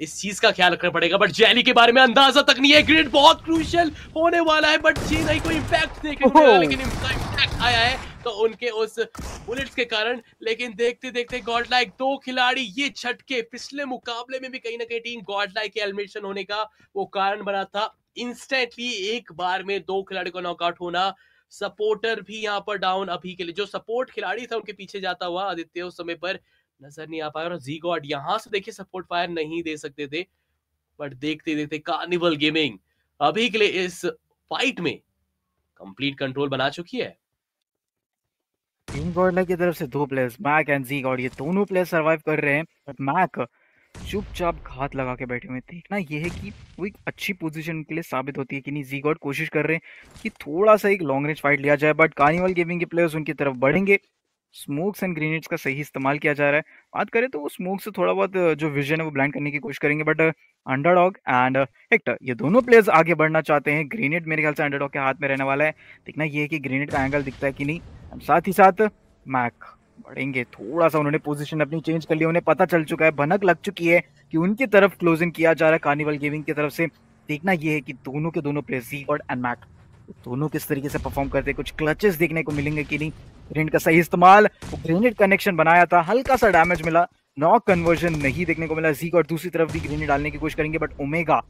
इस चीज़ का ख्याल रखना पड़ेगा बट जैली के बारे में अंदाज़ा तक नहीं है। ग्रिड बहुत क्रूशियल होने वाला है बट जी नहीं, कोई इम्पैक्ट देखने को लेकिन इम्पैक्ट आया है तो उनके उस बुलेट्स के कारण। लेकिन देखते देखते गॉड लाइक दो खिलाड़ी, ये छटके पिछले मुकाबले में भी कहीं ना कहीं टीम गॉड लाइक के एलिमिनेशन होने का वो कारण बना था। इंस्टेंटली एक बार में दो खिलाड़ी को नॉकआउट होना। सपोर्टर भी यहाँ पर डाउन अभी के लिए, जो सपोर्ट खिलाड़ी था, उनके पीछे जाता हुआ आदित्य उस समय पर नज़र नहीं आ पाया और जी गॉड यहाँ से देखिए सपोर्ट फायर नहीं दे सकते थे बट देखते देखते कार्निवल गेमिंग अभी के लिए इस फाइट में कंप्लीट कंट्रोल बना चुकी है। की तरफ़ से दो players Mac and G God ये दोनों प्लेयर सरवाइव कर रहे हैं बट मैक चुपचाप घात लगा के बैठे हुए देखना ये है कि वो एक अच्छी पोजीशन के लिए साबित होती है कि नहीं जी गॉड कोशिश कर रहे हैं कि थोड़ा सा एक लॉन्ग रेंज फाइट लिया जाए बट कार्निवल गेमिंग के प्लेयर्स उनकी तरफ़ बढ़ेंगे। स्मोक्स एंड ग्रेनेड्स का सही इस्तेमाल किया जा रहा है। बात करें तो वो स्मोक से थोड़ा बहुत, जो विजन है वो ब्लाइंड करने की कोशिश करेंगे, बट अंडरडॉग एंड हेक्टर, ये दोनों प्लेयर्स आगे बढ़ना चाहते हैं। ग्रेनेड मेरे ख्याल से अंडरडॉग के हाथ में रहने वाला है। देखना ये है कि ग्रेनेड का एंगल दिखता है कि नहीं। साथ ही साथ मैक बढ़ेंगे। थोड़ा सा उन्होंने पोजीशन अपनी चेंज कर लिया उन्हें पता चल चुका है। भनक लग चुकी है कि उनकी तरफ़ क्लोजिंग किया जा रहा है कार्निवल गेमिंग की तरफ़ से। देखना ये है कि दोनों के दोनों प्लेयर्स जी एंड मैक दोनों किस तरीके से परफॉर्म करते हैं, कुछ क्लचेस देखने को मिलेंगे कि नहीं। ग्रेनेड का सही इस्तेमाल ग्रेनेड कनेक्शन बनाया था हल्का सा डैमेज मिला नॉक कन्वर्जन नहीं देखने को मिला जीक और दूसरी तरफ़ भी ग्रेनेड डालने की कोशिश करेंगे बट ओमेगा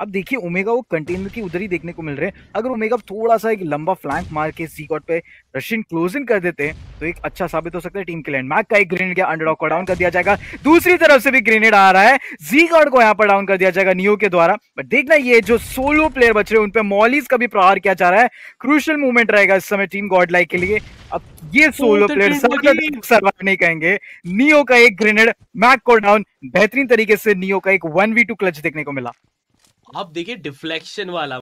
अब देखिए ओमेगा वो कंटेनर की उधर ही देखने को मिल रहे हैं। अगर ओमेगा थोड़ा सा एक लंबा फ्लैंक मार के सीकॉट पे रशियन क्लोजिंग कर देते हैं तो एक अच्छा साबित हो सकता है टीम के लिए मैक का एक ग्रेनेड गया अंडरडॉग को डाउन कर दिया जाएगा। दूसरी तरफ़ से भी ग्रेनेड आ रहा है। जी जीगॉड को यहाँ पर डाउन कर दिया जाएगा नियो के द्वारा। बट देखना ये जो सोलो प्लेयर बच रहे हैं उन पर मॉलिस का भी प्रहार किया जा रहा है। क्रूशल मूवमेंट रहेगा इस समय टीम गॉड लाइक के लिए। अब ये सोलो प्लेयर सर्वाइव नहीं कहेंगे नियो का एक ग्रेनेड मैक को डाउन बेहतरीन तरीके से नियो का एक वन वी टू क्लच देखने को मिला। अब देखिए डिफ्लेक्शन वाला